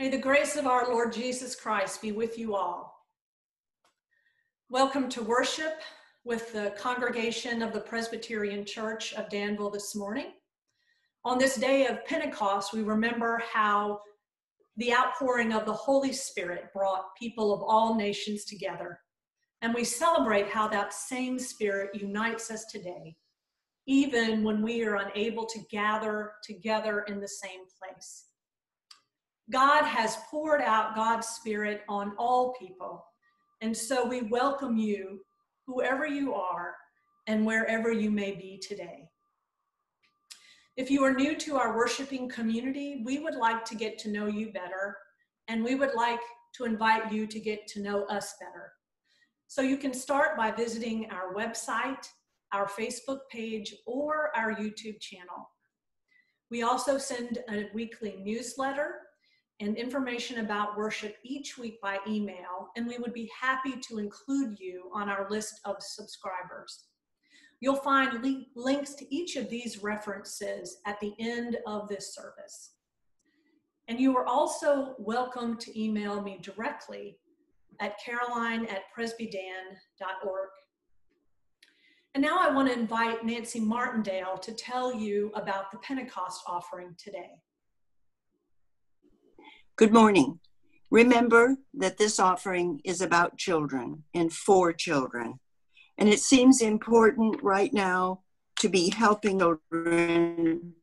May the grace of our Lord Jesus Christ be with you all. Welcome to worship with the congregation of the Presbyterian Church of Danville this morning. On this day of Pentecost, we remember how the outpouring of the Holy Spirit brought people of all nations together. And we celebrate how that same Spirit unites us today, even when we are unable to gather together in the same place. God has poured out God's Spirit on all people. And so we welcome you, whoever you are, and wherever you may be today. If you are new to our worshiping community, we would like to get to know you better, and we would like to invite you to get to know us better. So you can start by visiting our website, our Facebook page, or our YouTube channel. We also send a weekly newsletter and information about worship each week by email, and we would be happy to include you on our list of subscribers. You'll find li- links to each of these references at the end of this service. And you are also welcome to email me directly at caroline at presbydan.org. And now I want to invite Nancy Martindale to tell you about the Pentecost offering today. Good morning. Remember that this offering is about children and for children. And it seems important right now to be helping children,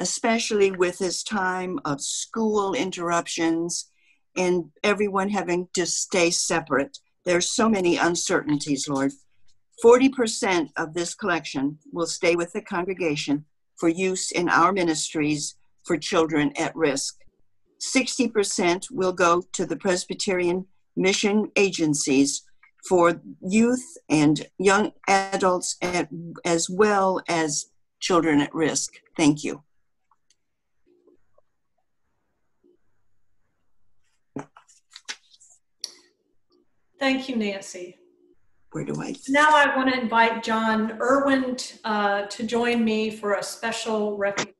especially with this time of school interruptions and everyone having to stay separate. There's so many uncertainties, Lord. 40% of this collection will stay with the congregation for use in our ministries for children at risk. 60% will go to the Presbyterian mission agencies for youth and young adults at, as well as children at risk. Thank you. Thank you, Nancy. Where do I? Now I want to invite John Irwin uh, to join me for a special recognition.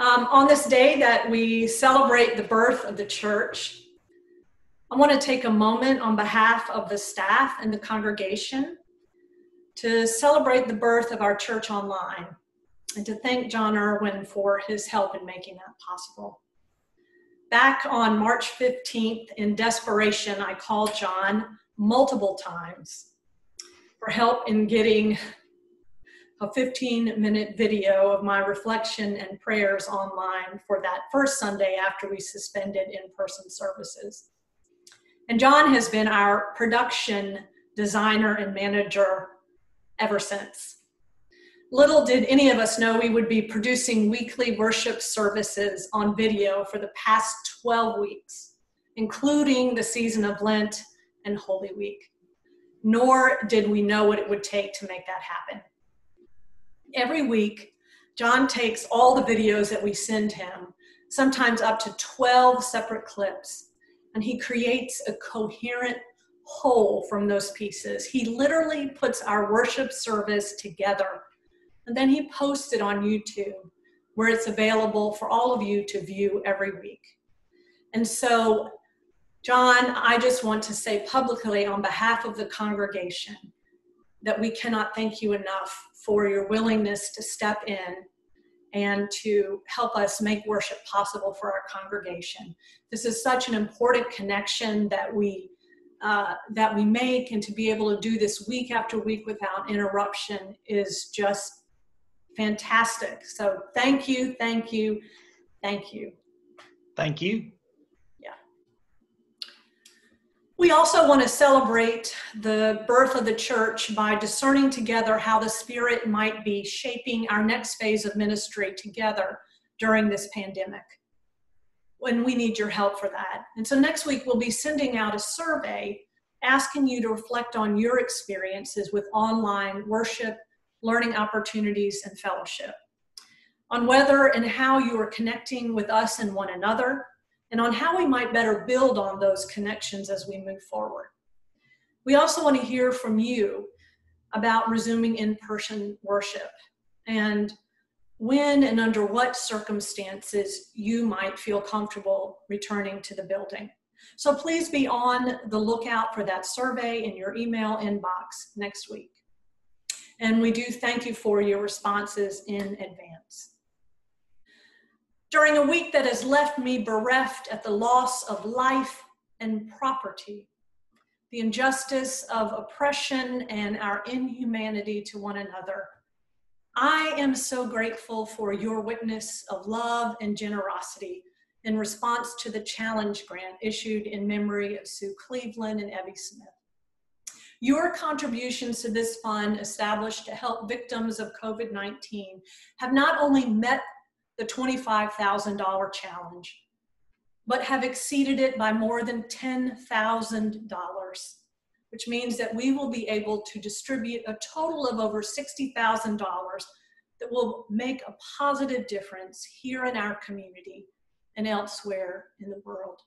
Um, on this day that we celebrate the birth of the church, I want to take a moment on behalf of the staff and the congregation to celebrate the birth of our church online and to thank John Irwin for his help in making that possible. Back on March 15th, in desperation, I called John multiple times for help in getting a 15 minute video of my reflection and prayers online for that first Sunday after we suspended in person services. And John has been our production designer and manager ever since. Little did any of us know we would be producing weekly worship services on video for the past 12 weeks, including the season of Lent and Holy Week. Nor did we know what it would take to make that happen. Every week, John takes all the videos that we send him, sometimes up to 12 separate clips, and he creates a coherent whole from those pieces. He literally puts our worship service together and then he posts it on YouTube where it's available for all of you to view every week. And so, John, I just want to say publicly on behalf of the congregation that we cannot thank you enough for your willingness to step in and to help us make worship possible for our congregation. This is such an important connection that we uh, that we make, and to be able to do this week after week without interruption is just fantastic. So thank you, thank you, thank you. Thank you. We also want to celebrate the birth of the church by discerning together how the Spirit might be shaping our next phase of ministry together during this pandemic. When we need your help for that. And so next week, we'll be sending out a survey asking you to reflect on your experiences with online worship, learning opportunities, and fellowship, on whether and how you are connecting with us and one another and on how we might better build on those connections as we move forward. We also want to hear from you about resuming in person worship and when and under what circumstances you might feel comfortable returning to the building. So please be on the lookout for that survey in your email inbox next week. And we do thank you for your responses in advance. During a week that has left me bereft at the loss of life and property, the injustice of oppression and our inhumanity to one another, I am so grateful for your witness of love and generosity in response to the challenge grant issued in memory of Sue Cleveland and Evie Smith. Your contributions to this fund established to help victims of COVID-19 have not only met the $25,000 challenge, but have exceeded it by more than $10,000, which means that we will be able to distribute a total of over $60,000 that will make a positive difference here in our community and elsewhere in the world.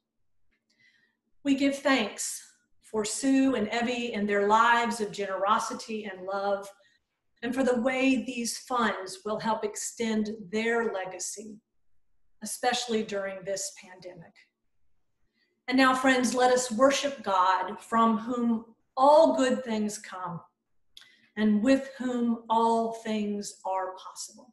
We give thanks for Sue and Evie and their lives of generosity and love and for the way these funds will help extend their legacy, especially during this pandemic. And now, friends, let us worship God from whom all good things come and with whom all things are possible.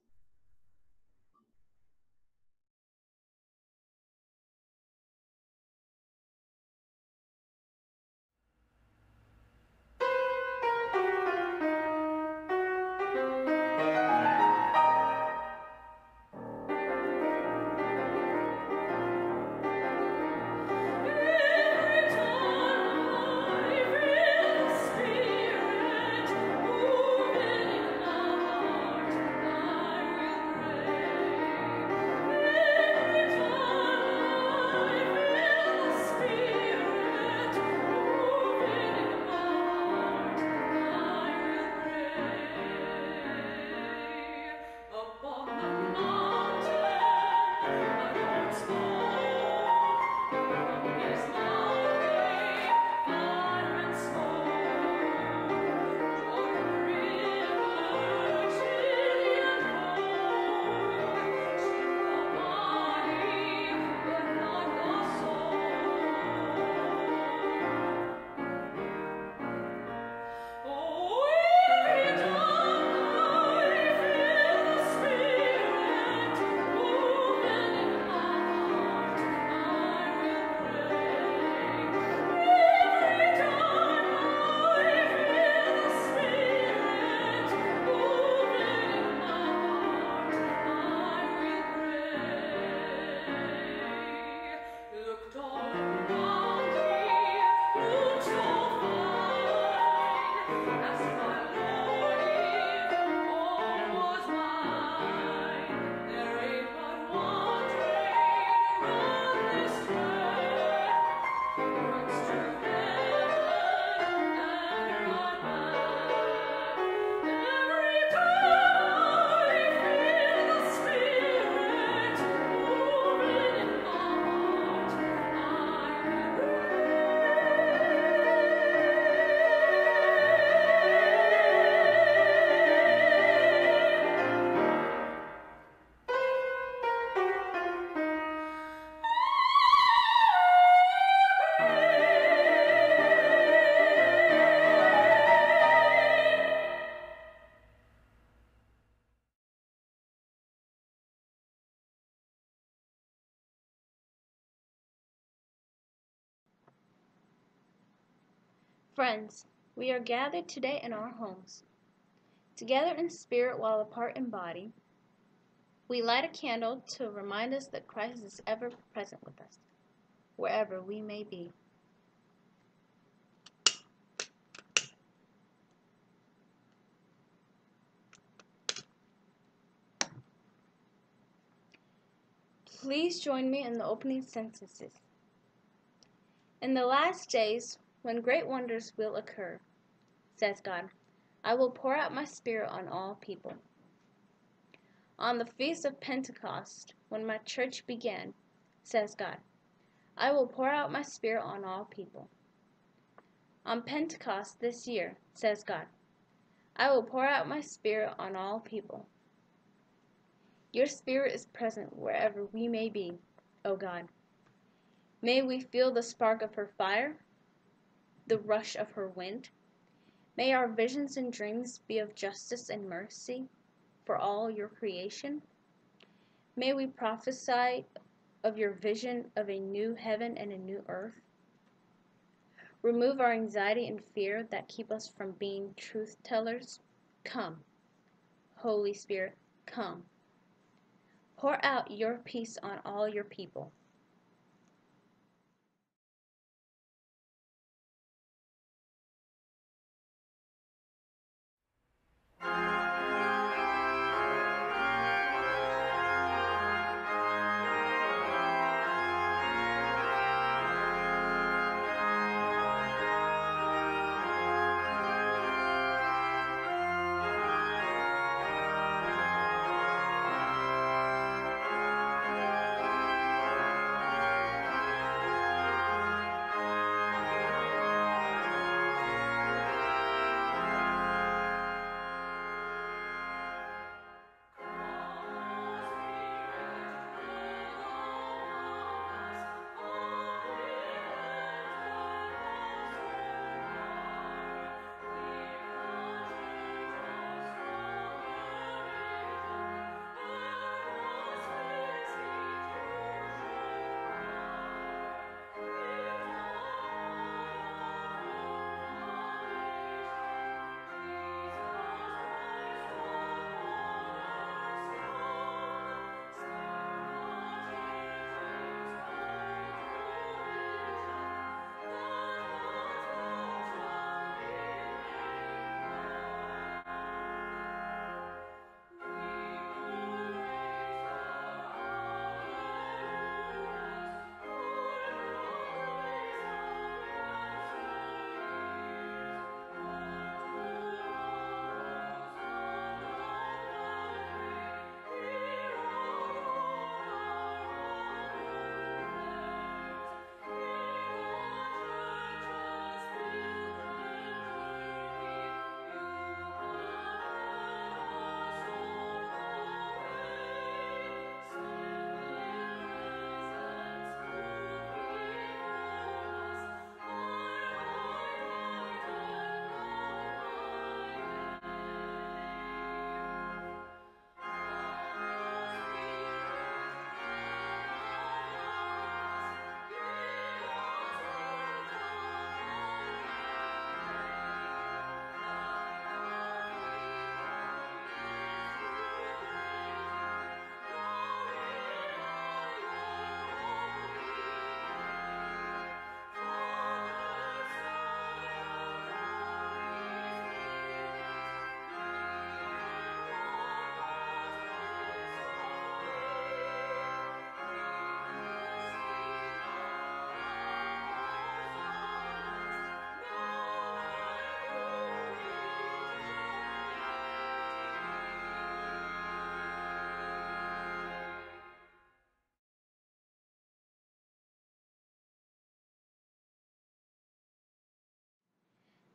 We are gathered today in our homes, together in spirit while apart in body. We light a candle to remind us that Christ is ever present with us, wherever we may be. Please join me in the opening sentences. In the last days, when great wonders will occur, says God. I will pour out my Spirit on all people. On the feast of Pentecost, when my church began, says God, I will pour out my Spirit on all people. On Pentecost this year, says God, I will pour out my Spirit on all people. Your Spirit is present wherever we may be, O God. May we feel the spark of her fire, the rush of her wind. May our visions and dreams be of justice and mercy for all your creation. May we prophesy of your vision of a new heaven and a new earth. Remove our anxiety and fear that keep us from being truth tellers. Come, Holy Spirit, come. Pour out your peace on all your people. thank you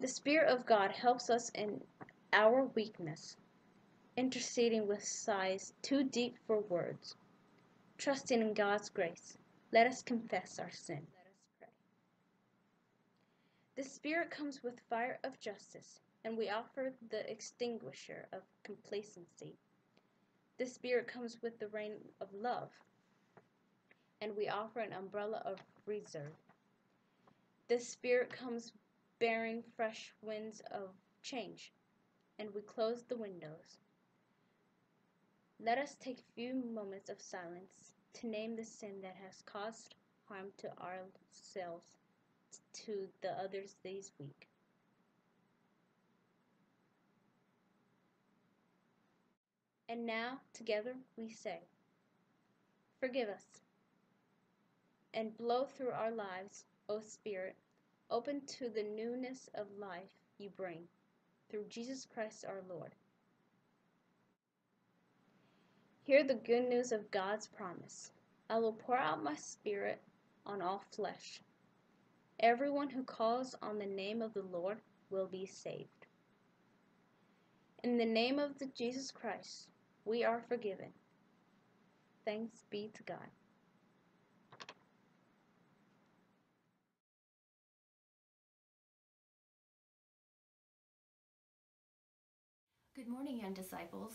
The Spirit of God helps us in our weakness, interceding with sighs too deep for words. Trusting in God's grace, let us confess our sin. Let us pray. The Spirit comes with fire of justice, and we offer the extinguisher of complacency. The Spirit comes with the rain of love, and we offer an umbrella of reserve. The Spirit comes bearing fresh winds of change, and we close the windows. Let us take a few moments of silence to name the sin that has caused harm to ourselves, to the others this week. And now, together, we say, Forgive us, and blow through our lives, O Spirit, open to the newness of life you bring through Jesus Christ our Lord. Hear the good news of God's promise. I will pour out my spirit on all flesh. Everyone who calls on the name of the Lord will be saved. In the name of the Jesus Christ, we are forgiven. Thanks be to God. Good morning, young disciples.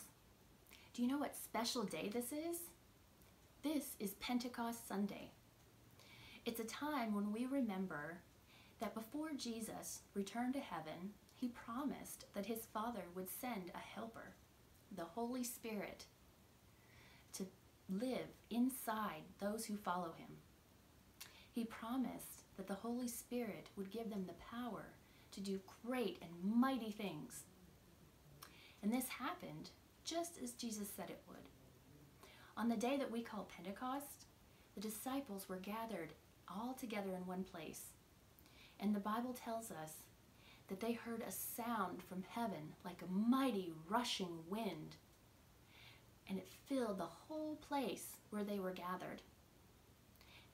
Do you know what special day this is? This is Pentecost Sunday. It's a time when we remember that before Jesus returned to heaven, he promised that his Father would send a helper, the Holy Spirit, to live inside those who follow him. He promised that the Holy Spirit would give them the power to do great and mighty things. And this happened just as Jesus said it would. On the day that we call Pentecost, the disciples were gathered all together in one place. And the Bible tells us that they heard a sound from heaven like a mighty rushing wind, and it filled the whole place where they were gathered.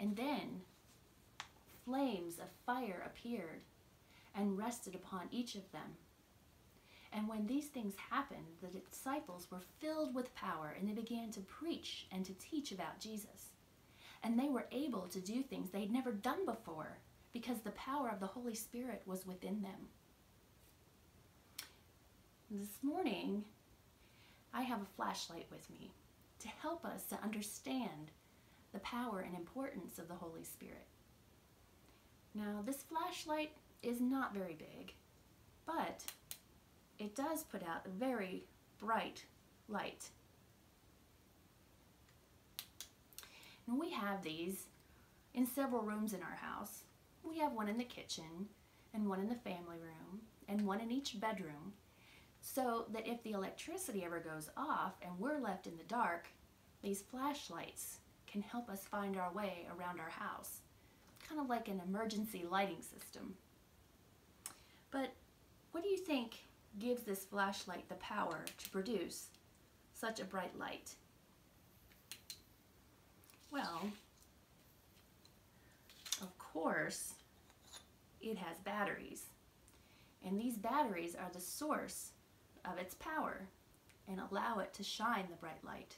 And then flames of fire appeared and rested upon each of them. And when these things happened, the disciples were filled with power and they began to preach and to teach about Jesus. And they were able to do things they'd never done before because the power of the Holy Spirit was within them. This morning, I have a flashlight with me to help us to understand the power and importance of the Holy Spirit. Now, this flashlight is not very big, but it does put out a very bright light. And we have these in several rooms in our house. We have one in the kitchen, and one in the family room, and one in each bedroom, so that if the electricity ever goes off and we're left in the dark, these flashlights can help us find our way around our house. Kind of like an emergency lighting system. But what do you think gives this flashlight the power to produce such a bright light? Well, of course, it has batteries. And these batteries are the source of its power and allow it to shine the bright light.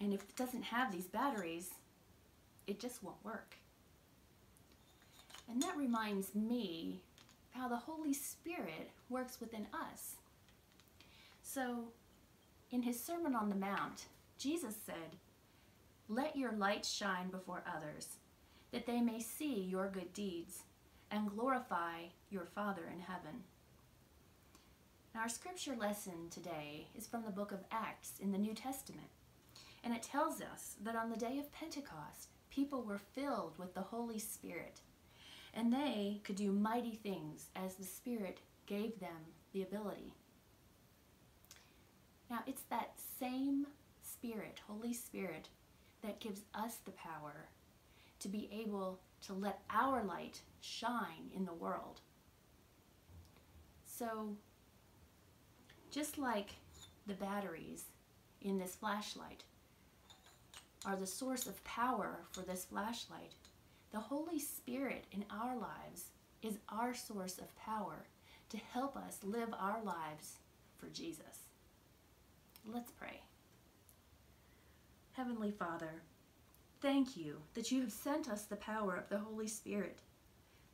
And if it doesn't have these batteries, it just won't work. And that reminds me how the Holy Spirit works within us. So, in his Sermon on the Mount, Jesus said, Let your light shine before others, that they may see your good deeds and glorify your Father in heaven. Our scripture lesson today is from the book of Acts in the New Testament, and it tells us that on the day of Pentecost, people were filled with the Holy Spirit and they could do mighty things as the Spirit gave them the ability. Now, it's that same Spirit, Holy Spirit, that gives us the power to be able to let our light shine in the world. So, just like the batteries in this flashlight are the source of power for this flashlight, the Holy Spirit in our lives is our source of power to help us live our lives for Jesus. Let's pray. Heavenly Father, thank you that you have sent us the power of the Holy Spirit.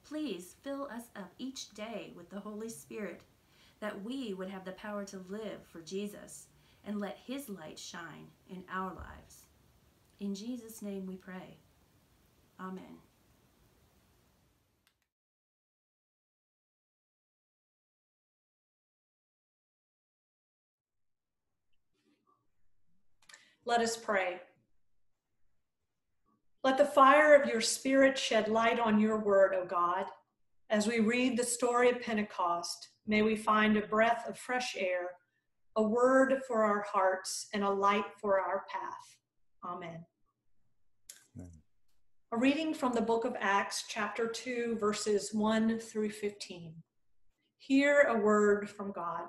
Please fill us up each day with the Holy Spirit that we would have the power to live for Jesus and let his light shine in our lives. In Jesus' name we pray. Amen. Let us pray. Let the fire of your Spirit shed light on your word, O God. As we read the story of Pentecost, may we find a breath of fresh air, a word for our hearts, and a light for our path. Amen. Amen. A reading from the book of Acts, chapter 2, verses 1 through 15. Hear a word from God.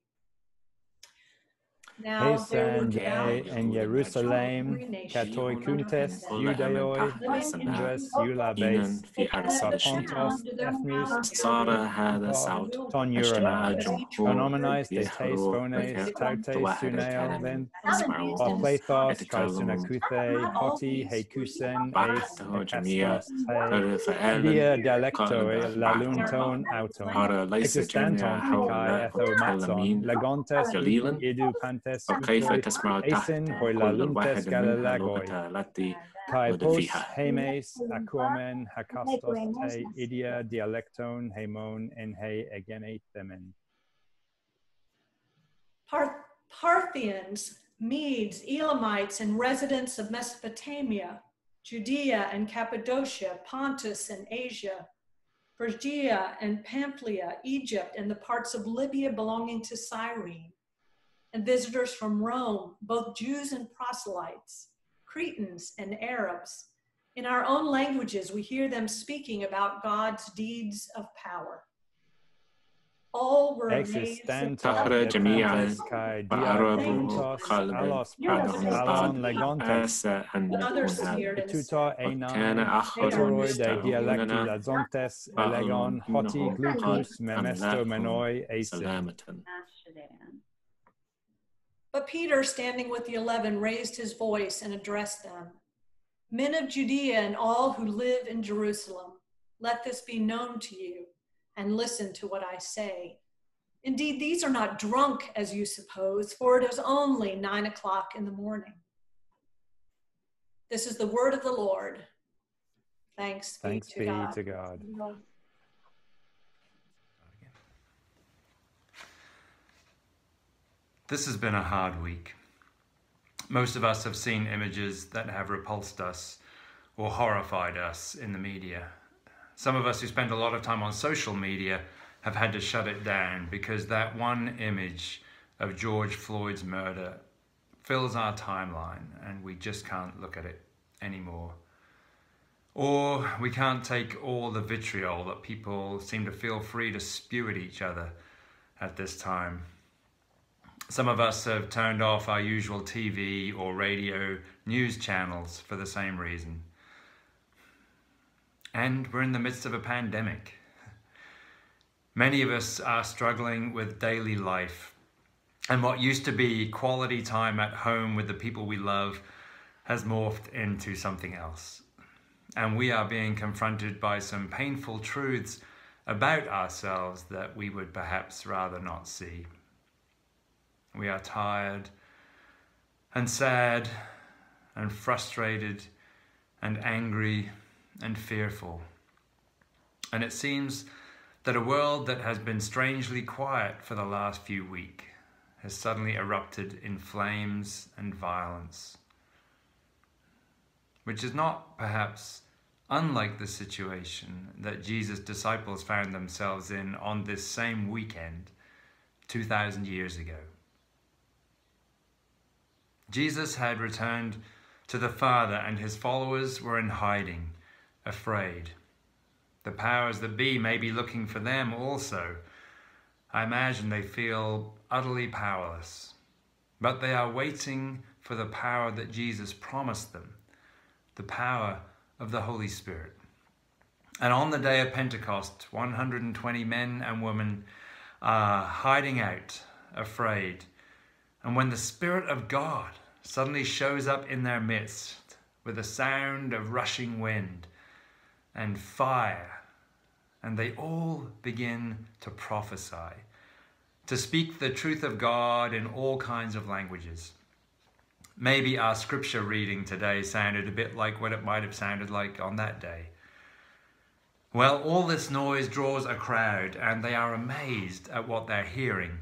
Hesan and Jerusalem, Katoikuntes, Judaioi, Andres, Eulabes, Pontos, Ethnius, Sara hadas aut, ton uranai, phenomenis, detaes, phones, tautes, suneo, then, Plathos, Trisunacuthe, Hoti, Hecusen, Ace, Hecastos, Dia dialectoe, lalunton, auton, existanton, ethoi, matson, legontes, idu, pantes, وكيف utoi, تسمع تحت eisen, hoi كل laluntes واحد منها galilagoi, اللغة التي kai ولد pos, فيها. hemes, aquamen, hakastos, te, idia dialecton, hemon, en he egenet themen. Parth- Parthians, Medes, Elamites, and residents of Mesopotamia, Judea and Cappadocia, Pontus and Asia, Phrygia and Pamphylia, Egypt, and the parts of Libya belonging to Cyrene, and visitors from Rome, both Jews and proselytes, Cretans and Arabs. In our own languages, we hear them speaking about God's deeds of power. All were Existenta hoti glutus menoi. But Peter, standing with the eleven, raised his voice and addressed them Men of Judea and all who live in Jerusalem, let this be known to you, and listen to what I say. Indeed, these are not drunk as you suppose, for it is only nine o'clock in the morning. This is the word of the Lord. Thanks, Thanks be, to, be to God. This has been a hard week. Most of us have seen images that have repulsed us or horrified us in the media. Some of us who spend a lot of time on social media have had to shut it down because that one image of George Floyd's murder fills our timeline and we just can't look at it anymore. Or we can't take all the vitriol that people seem to feel free to spew at each other at this time. Some of us have turned off our usual TV or radio news channels for the same reason. And we're in the midst of a pandemic. Many of us are struggling with daily life, and what used to be quality time at home with the people we love has morphed into something else. And we are being confronted by some painful truths about ourselves that we would perhaps rather not see. We are tired and sad and frustrated and angry and fearful. And it seems that a world that has been strangely quiet for the last few weeks has suddenly erupted in flames and violence, which is not perhaps unlike the situation that Jesus' disciples found themselves in on this same weekend 2,000 years ago. Jesus had returned to the Father, and his followers were in hiding, afraid. The powers that be may be looking for them also. I imagine they feel utterly powerless, but they are waiting for the power that Jesus promised them the power of the Holy Spirit. And on the day of Pentecost, 120 men and women are hiding out, afraid. And when the Spirit of God suddenly shows up in their midst with a sound of rushing wind and fire, and they all begin to prophesy, to speak the truth of God in all kinds of languages. Maybe our scripture reading today sounded a bit like what it might have sounded like on that day. Well, all this noise draws a crowd, and they are amazed at what they're hearing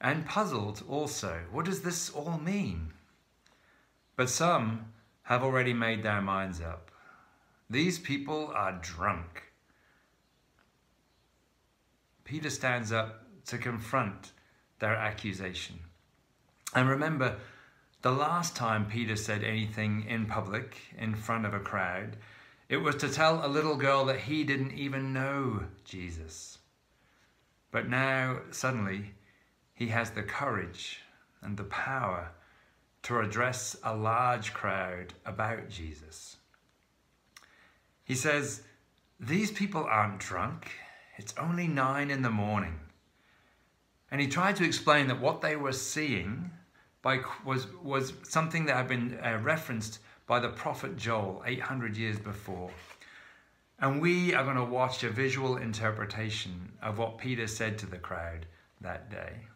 and puzzled also. What does this all mean? But some have already made their minds up. These people are drunk. Peter stands up to confront their accusation. And remember, the last time Peter said anything in public, in front of a crowd, it was to tell a little girl that he didn't even know Jesus. But now, suddenly, he has the courage and the power to address a large crowd about Jesus. He says, These people aren't drunk. It's only nine in the morning. And he tried to explain that what they were seeing by, was, was something that had been uh, referenced by the prophet Joel 800 years before. And we are going to watch a visual interpretation of what Peter said to the crowd that day.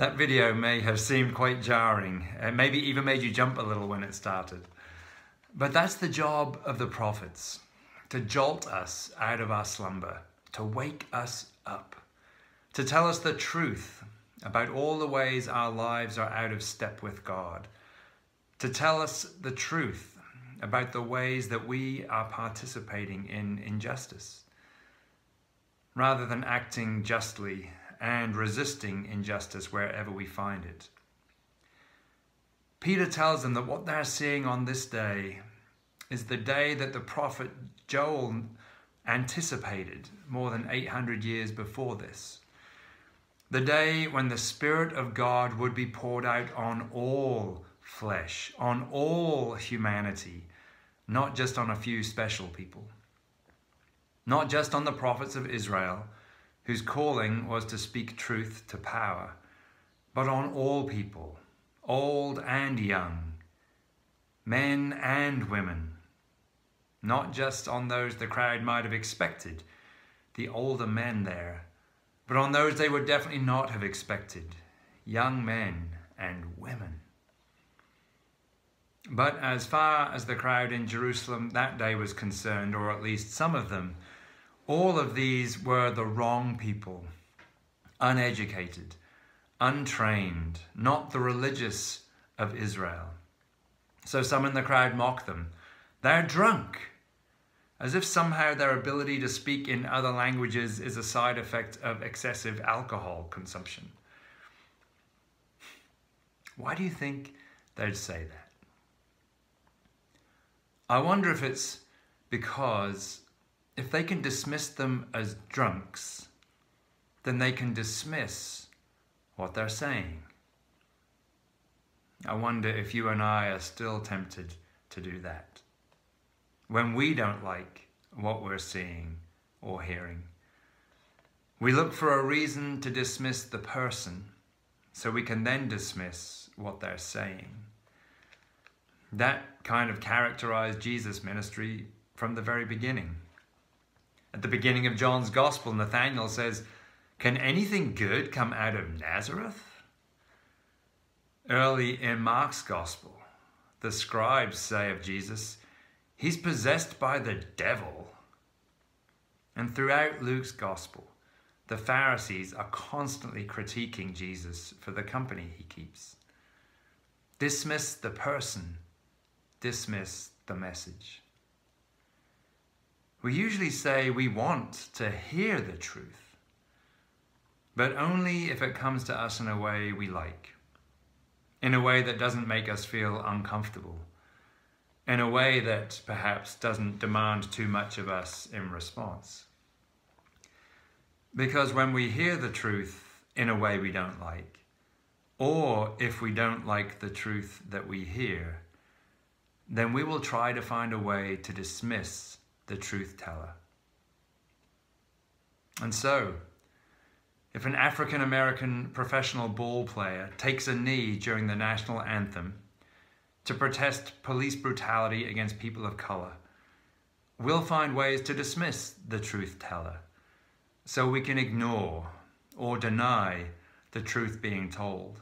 That video may have seemed quite jarring, and maybe even made you jump a little when it started. But that's the job of the prophets to jolt us out of our slumber, to wake us up, to tell us the truth about all the ways our lives are out of step with God, to tell us the truth about the ways that we are participating in injustice, rather than acting justly and resisting injustice wherever we find it. Peter tells them that what they're seeing on this day is the day that the prophet Joel anticipated more than 800 years before this. The day when the Spirit of God would be poured out on all flesh, on all humanity, not just on a few special people. Not just on the prophets of Israel, whose calling was to speak truth to power, but on all people, old and young, men and women, not just on those the crowd might have expected, the older men there, but on those they would definitely not have expected, young men and women. But as far as the crowd in Jerusalem that day was concerned, or at least some of them, all of these were the wrong people, uneducated, untrained, not the religious of Israel. So some in the crowd mocked them. They're drunk, as if somehow their ability to speak in other languages is a side effect of excessive alcohol consumption. Why do you think they'd say that? I wonder if it's because if they can dismiss them as drunks, then they can dismiss what they're saying. I wonder if you and I are still tempted to do that. When we don't like what we're seeing or hearing, we look for a reason to dismiss the person so we can then dismiss what they're saying. That kind of characterized Jesus' ministry from the very beginning. At the beginning of John's Gospel, Nathanael says, Can anything good come out of Nazareth? Early in Mark's Gospel, the scribes say of Jesus, He's possessed by the devil. And throughout Luke's Gospel, the Pharisees are constantly critiquing Jesus for the company he keeps. Dismiss the person, dismiss the message. We usually say we want to hear the truth, but only if it comes to us in a way we like, in a way that doesn't make us feel uncomfortable, in a way that perhaps doesn't demand too much of us in response. Because when we hear the truth in a way we don't like, or if we don't like the truth that we hear, then we will try to find a way to dismiss the truth teller. And so, if an African American professional ball player takes a knee during the national anthem to protest police brutality against people of color, we'll find ways to dismiss the truth teller so we can ignore or deny the truth being told.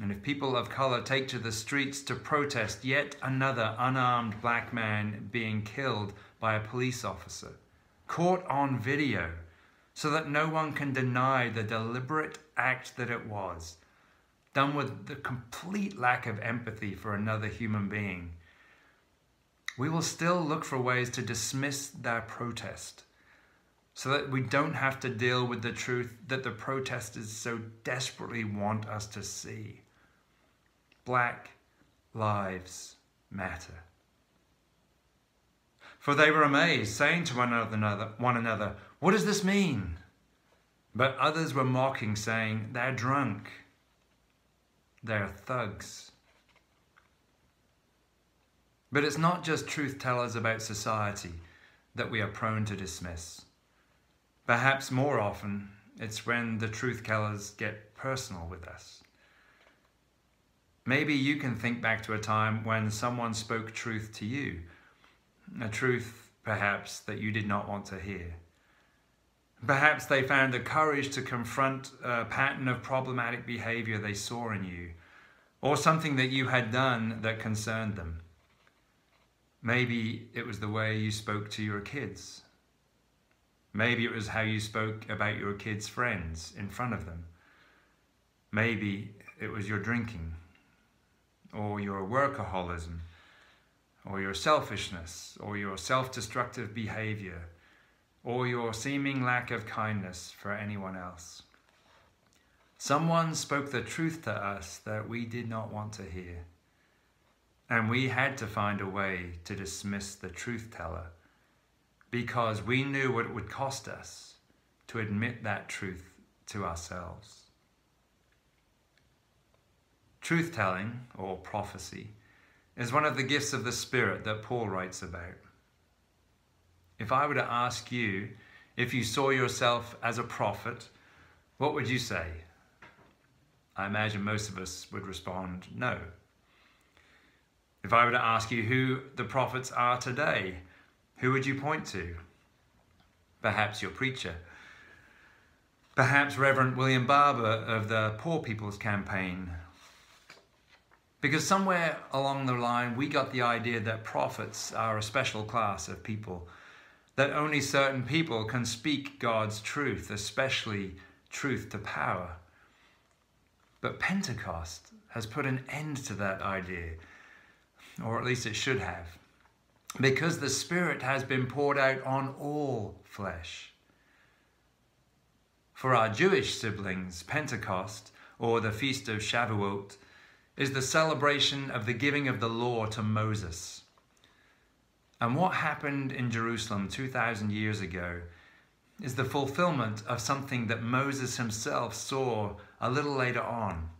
And if people of color take to the streets to protest yet another unarmed black man being killed by a police officer, caught on video, so that no one can deny the deliberate act that it was, done with the complete lack of empathy for another human being, we will still look for ways to dismiss that protest so that we don't have to deal with the truth that the protesters so desperately want us to see. Black lives matter. For they were amazed, saying to one another, one another, What does this mean? But others were mocking, saying, They're drunk. They're thugs. But it's not just truth tellers about society that we are prone to dismiss. Perhaps more often, it's when the truth tellers get personal with us. Maybe you can think back to a time when someone spoke truth to you, a truth perhaps that you did not want to hear. Perhaps they found the courage to confront a pattern of problematic behavior they saw in you, or something that you had done that concerned them. Maybe it was the way you spoke to your kids Maybe it was how you spoke about your kids' friends in front of them. Maybe it was your drinking, or your workaholism, or your selfishness, or your self destructive behavior, or your seeming lack of kindness for anyone else. Someone spoke the truth to us that we did not want to hear, and we had to find a way to dismiss the truth teller because we knew what it would cost us to admit that truth to ourselves. Truth telling, or prophecy, is one of the gifts of the Spirit that Paul writes about. If I were to ask you if you saw yourself as a prophet, what would you say? I imagine most of us would respond no. If I were to ask you who the prophets are today, who would you point to? Perhaps your preacher. Perhaps Reverend William Barber of the Poor People's Campaign. Because somewhere along the line, we got the idea that prophets are a special class of people, that only certain people can speak God's truth, especially truth to power. But Pentecost has put an end to that idea, or at least it should have because the Spirit has been poured out on all flesh. For our Jewish siblings, Pentecost, or the Feast of Shavuot, is the celebration of the giving of the law to Moses. And what happened in Jerusalem 2,000 years ago is the fulfillment of something that Moses himself saw a little later on.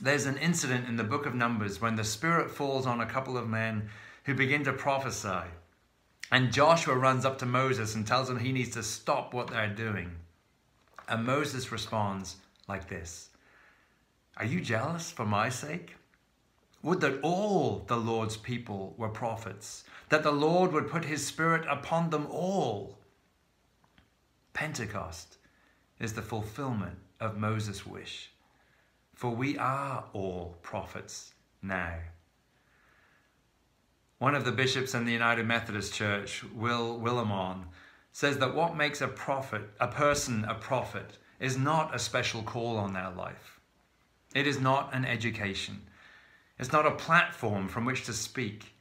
There's an incident in the book of Numbers when the Spirit falls on a couple of men who begin to prophesy. And Joshua runs up to Moses and tells him he needs to stop what they're doing. And Moses responds like this Are you jealous for my sake? Would that all the Lord's people were prophets, that the Lord would put his spirit upon them all. Pentecost is the fulfillment of Moses' wish. for we are all prophets now. One of the bishops in the United Methodist Church, Will Willimon, says that what makes a prophet, a person a prophet, is not a special call on their life. It is not an education. It's not a platform from which to speak.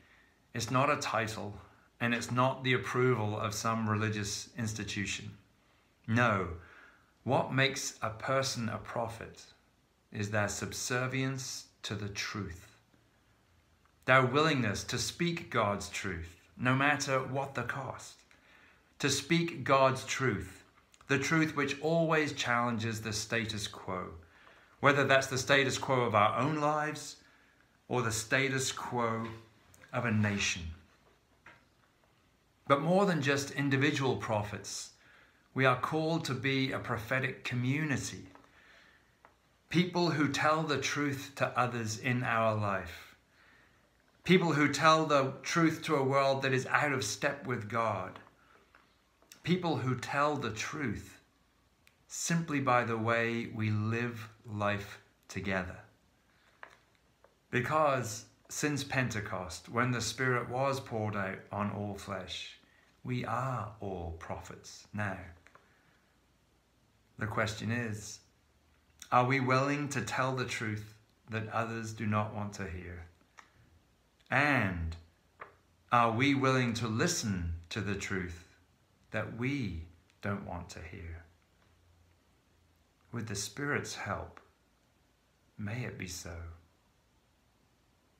It's not a title, and it's not the approval of some religious institution. No, what makes a person a prophet is their subservience to the truth, their willingness to speak God's truth, no matter what the cost, to speak God's truth, the truth which always challenges the status quo, whether that's the status quo of our own lives or the status quo of a nation. But more than just individual prophets, we are called to be a prophetic community. People who tell the truth to others in our life. People who tell the truth to a world that is out of step with God. People who tell the truth simply by the way we live life together. Because since Pentecost, when the Spirit was poured out on all flesh, we are all prophets now. The question is are we willing to tell the truth that others do not want to hear? And are we willing to listen to the truth that we don't want to hear? With the Spirit's help, may it be so.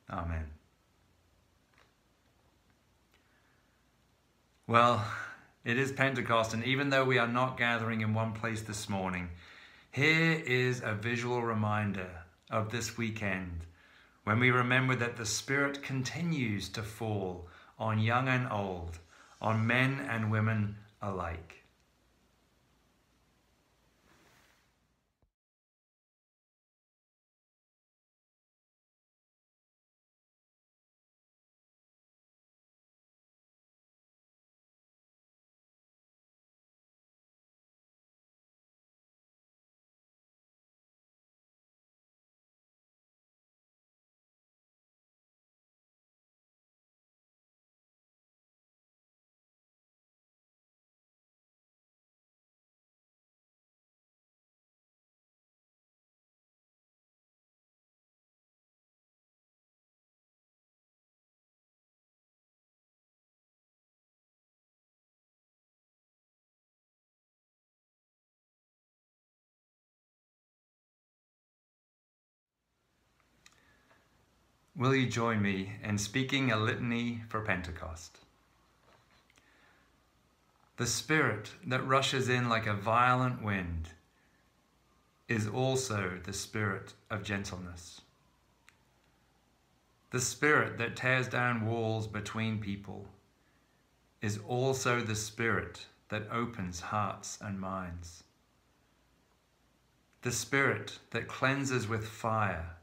Amen. Well, it is Pentecost, and even though we are not gathering in one place this morning, here is a visual reminder of this weekend when we remember that the Spirit continues to fall on young and old, on men and women alike. Will you join me in speaking a litany for Pentecost? The Spirit that rushes in like a violent wind is also the Spirit of gentleness. The Spirit that tears down walls between people is also the Spirit that opens hearts and minds. The Spirit that cleanses with fire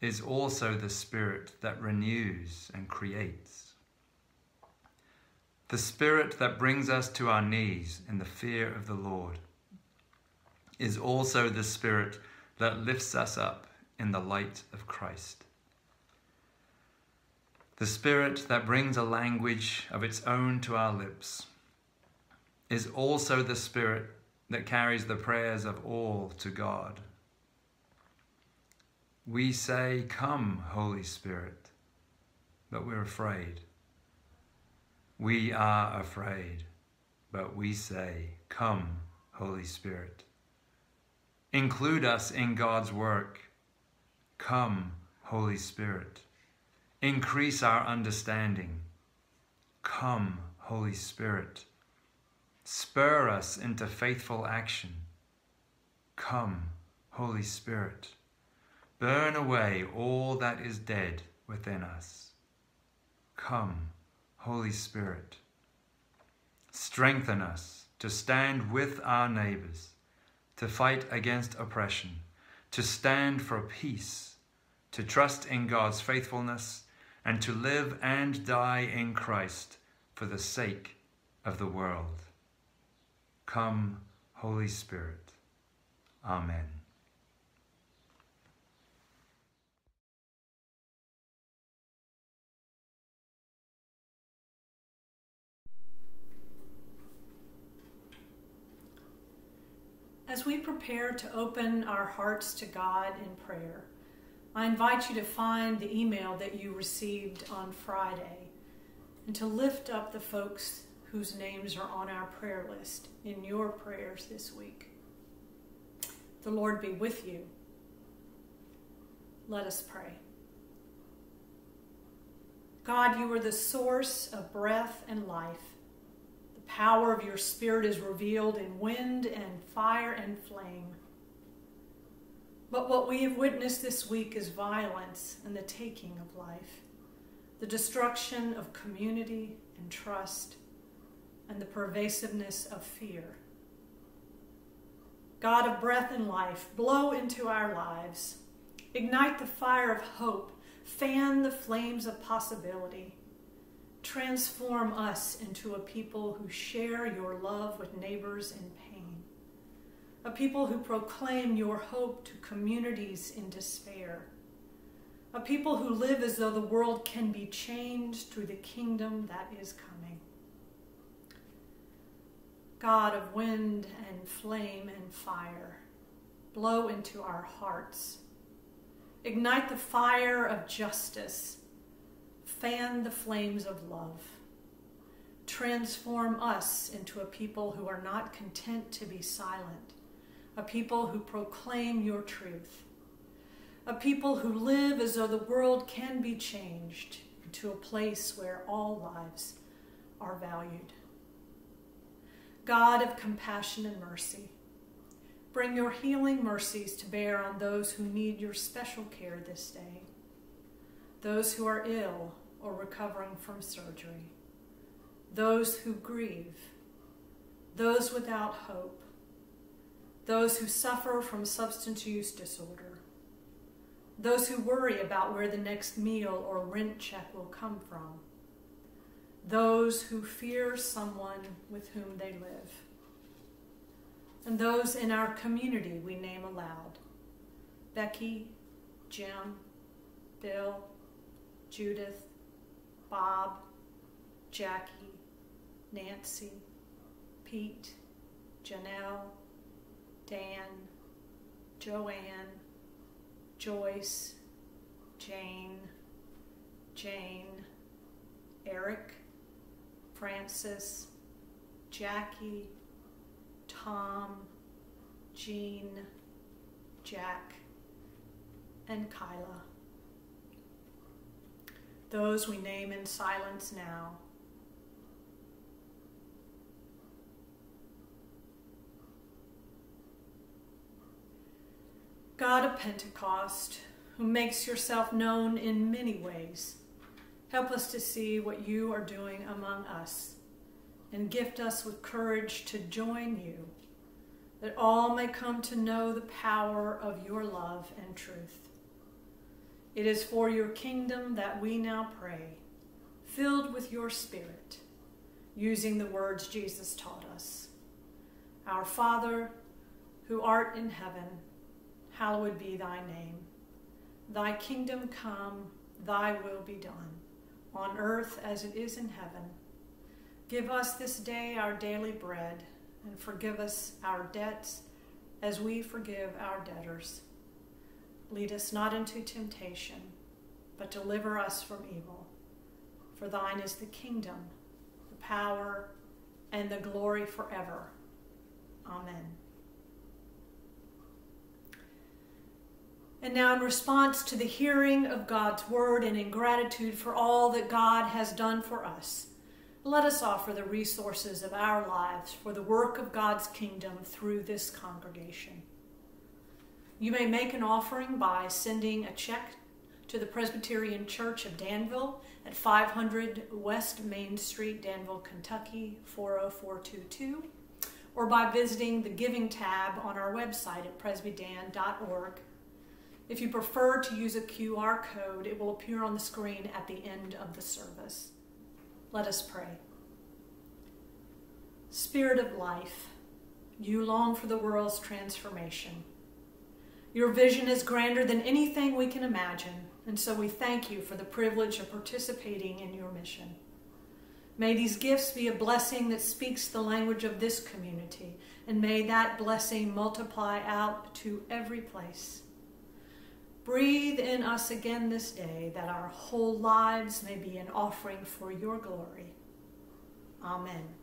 is also the Spirit that renews and creates. The Spirit that brings us to our knees in the fear of the Lord is also the Spirit that lifts us up in the light of Christ. The Spirit that brings a language of its own to our lips is also the Spirit that carries the prayers of all to God we say, Come, Holy Spirit, but we're afraid. We are afraid, but we say, Come, Holy Spirit. Include us in God's work. Come, Holy Spirit. Increase our understanding. Come, Holy Spirit. Spur us into faithful action. Come, Holy Spirit. Burn away all that is dead within us. Come, Holy Spirit. Strengthen us to stand with our neighbors, to fight against oppression, to stand for peace, to trust in God's faithfulness, and to live and die in Christ for the sake of the world. Come, Holy Spirit. Amen. As we prepare to open our hearts to God in prayer, I invite you to find the email that you received on Friday and to lift up the folks whose names are on our prayer list in your prayers this week. The Lord be with you. Let us pray. God, you are the source of breath and life. Power of your Spirit is revealed in wind and fire and flame. But what we have witnessed this week is violence and the taking of life, the destruction of community and trust, and the pervasiveness of fear. God of breath and life, blow into our lives. Ignite the fire of hope. Fan the flames of possibility. Transform us into a people who share your love with neighbors in pain. A people who proclaim your hope to communities in despair. A people who live as though the world can be changed through the kingdom that is coming. God of wind and flame and fire, blow into our hearts. Ignite the fire of justice. Fan the flames of love. Transform us into a people who are not content to be silent, a people who proclaim your truth, a people who live as though the world can be changed into a place where all lives are valued. God of compassion and mercy, bring your healing mercies to bear on those who need your special care this day, those who are ill or recovering from surgery, those who grieve, those without hope, those who suffer from substance use disorder, those who worry about where the next meal or rent check will come from those who fear someone with whom they live, and those in our community we name aloud. Becky, Jim, Bill, Judith, Bob, Jackie, Nancy, Pete, Janelle, Dan, Joanne, Joyce, Jane, Jane, Eric, Francis, Jackie, Tom, Jean, Jack, and Kyla. Those we name in silence now. God of Pentecost, who makes yourself known in many ways Help us to see what you are doing among us and gift us with courage to join you, that all may come to know the power of your love and truth. It is for your kingdom that we now pray, filled with your spirit, using the words Jesus taught us. Our Father, who art in heaven, hallowed be thy name. Thy kingdom come, thy will be done on earth as it is in heaven. Give us this day our daily bread, and forgive us our debts as we forgive our debtors. Lead us not into temptation, but deliver us from evil. For thine is the kingdom, the power, and the glory forever. Amen. And now, in response to the hearing of God's word and in gratitude for all that God has done for us, let us offer the resources of our lives for the work of God's kingdom through this congregation. You may make an offering by sending a check to the Presbyterian Church of Danville at 500 West Main Street, Danville, Kentucky 40422, or by visiting the Giving tab on our website at presbydan.org if you prefer to use a QR code, it will appear on the screen at the end of the service. Let us pray. Spirit of life, you long for the world's transformation. Your vision is grander than anything we can imagine, and so we thank you for the privilege of participating in your mission. May these gifts be a blessing that speaks the language of this community, and may that blessing multiply out to every place. Breathe in us again this day that our whole lives may be an offering for your glory. Amen.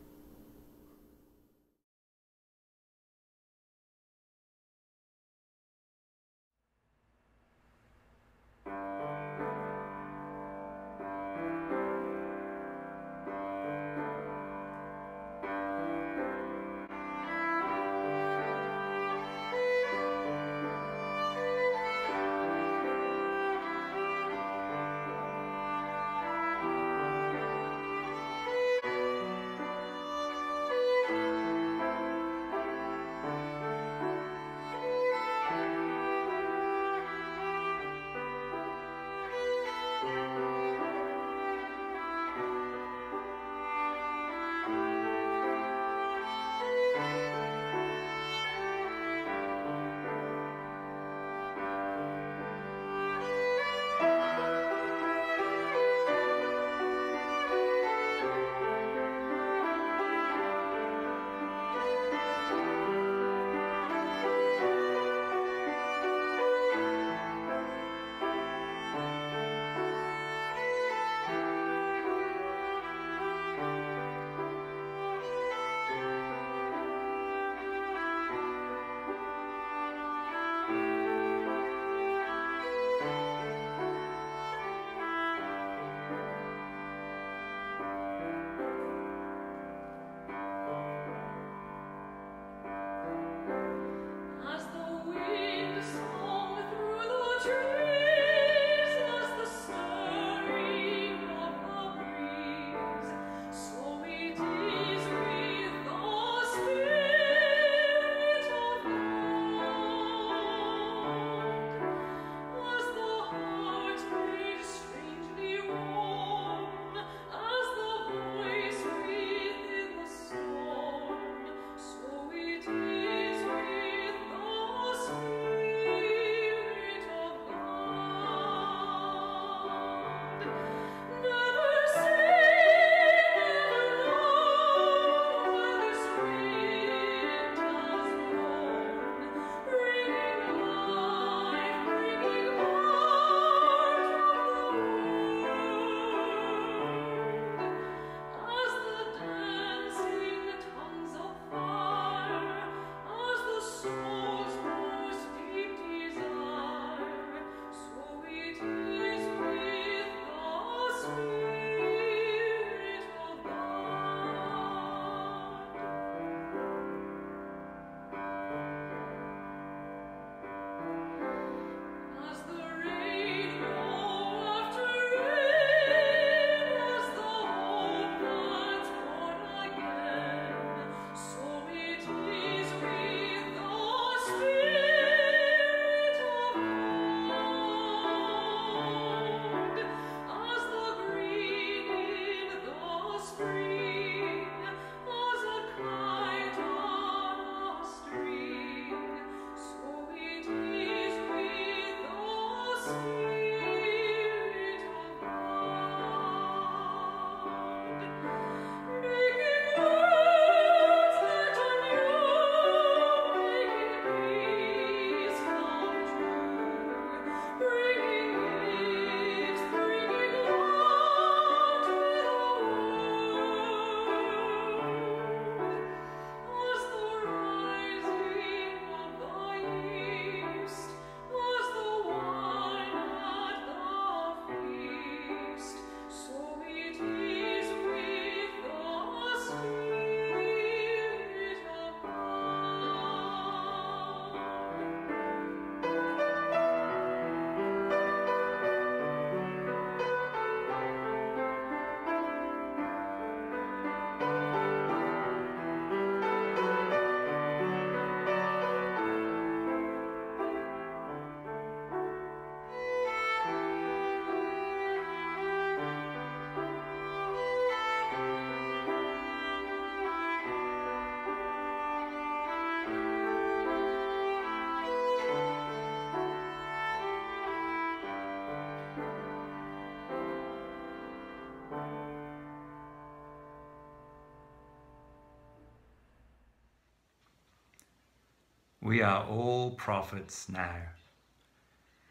We are all prophets now.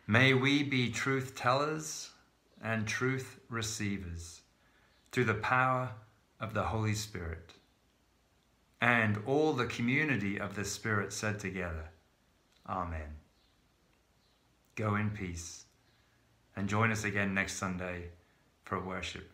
May we be truth tellers and truth receivers through the power of the Holy Spirit. And all the community of the Spirit said together, Amen. Go in peace and join us again next Sunday for worship.